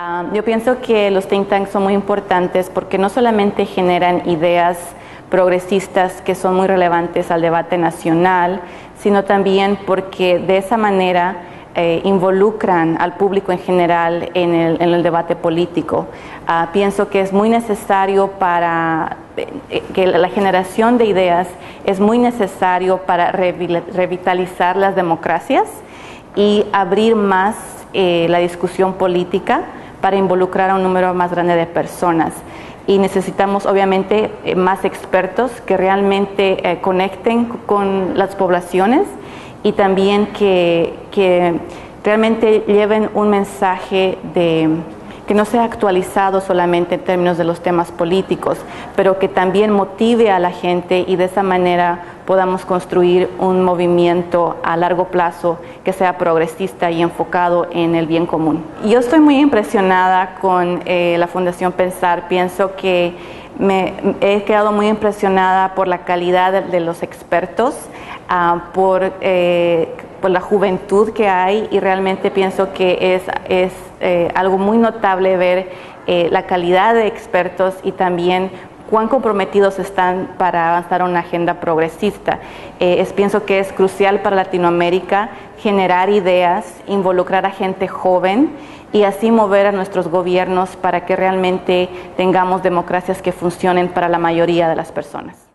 Ah, yo pienso que los think tanks son muy importantes porque no solamente generan ideas progresistas que son muy relevantes al debate nacional, sino también porque de esa manera eh, involucran al público en general en el, debate político. Ah, pienso que es muy necesario para eh, que la generación de ideas es muy necesario para revitalizar las democracias y abrir más eh, la discusión política para involucrar a un número más grande de personas. Y necesitamos obviamente eh, más expertos que realmente eh, conecten con las poblaciones y también que, que realmente lleven un mensaje de que no sea actualizado solamente en términos de los temas políticos, pero que también motive a la gente y de esa manera podamos construir un movimiento a largo plazo que sea progresista y enfocado en el bien común. Yo estoy muy impresionada con eh, la Fundación Pensar. Pienso que me he quedado muy impresionada por la calidad de, los expertos, ah, por eh, por la juventud que hay y realmente pienso que es, es eh, algo muy notable ver eh, la calidad de expertos y también cuán comprometidos están para avanzar una agenda progresista. Eh, es, pienso que es crucial para Latinoamérica generar ideas, involucrar a gente joven y así mover a nuestros gobiernos para que realmente tengamos democracias que funcionen para la mayoría de las personas.